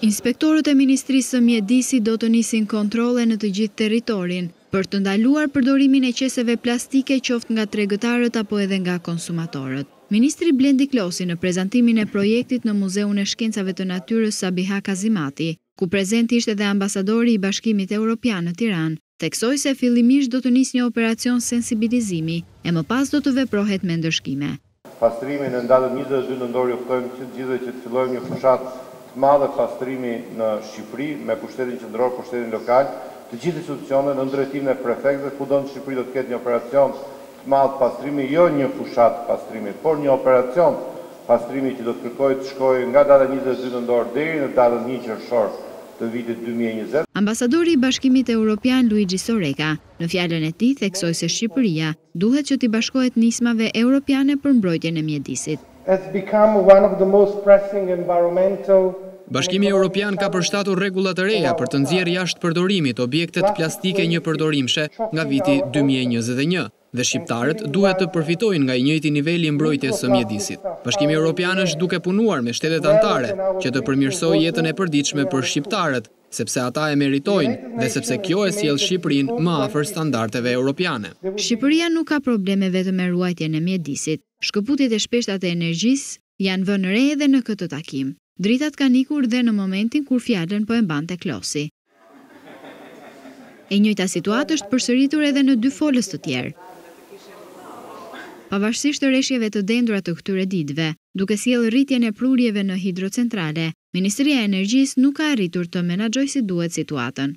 Inspektorët e Ministrisë së Mjedisit do të nisin kontrolle në të gjithë territorin, për të ndaluar përdorimin e qeseve plastike qoftë nga tregëtarët apo edhe nga konsumatorët. Ministri Blendi Klosi në prezantimin e projektit në Muzeun e Shkencave të Natyrës Sabiha Kasimati, ku prezent ishte dhe ambasadori i Bashkimit Europian në Tiranë, theksoi se fillimisht do të nisë një operacion sensibilizimi e më pas do të veprohet me ndëshkime. Pastrimi, Në datën njëzet e dy nëntor ju ftojmë që të gjithëve që të fillojmë një fushatë të madhe pastrimi në Shqipëri, me pushtetin qendror, pushtetin lokal, të gjithë institucionet, nën drejtimin e prefektëve, kudo në Shqipëri do të ketë një operacion madh pastrimi, jo një fushatë pastrimi, por një operacion pastrimi që do të kërkojë të shkojë nga data njëzet e dy nëntor deri në datën një qershor të vitit dy mijë e njëzet. Ambasadori i Bashkimit Europian Luigi Soreka, në fjalën e tij theksoi se Shqipëria duhet që t'i bashkohet nismave europiane për mbrojtjen e mjedisit. has become one of the most pressing environmental Bashkimi Europian ka përshtatur rregulla të reja për të nxjerrë jashtë përdorimit objektet plastike njëpërdorimshe nga viti dy mijë e njëzet e një dhe shqiptarët duhet të përfitojnë nga i njëjti nivel i mbrojtjes së mjedisit. Bashkimi Europian është duke punuar me shtetet anëtare që të përmirësojë jetën e përditshme për shqiptarët, sepse ata e meritojnë dhe sepse kjo e sjell Shqipërinë më afër standardeve europiane. Shqipëria nuk ka probleme vetëm me ruajtjen e mjedisit. Shkëputjet e shpeshta të energjisë janë vënë re edhe në këtë takim. Dritat kanë ikur dhe në momentin kur fjalën po e mbante Klosi. E njëjta situatë është përsëritur edhe në dy folës të tjerë. Pavarësisht reshjeve të dendura të këtyre ditëve, duke sjellë rritjen e prurjeve në hidrocentrale, Ministria e Energjisë nuk ka arritur të menaxhojë si duhet situatën.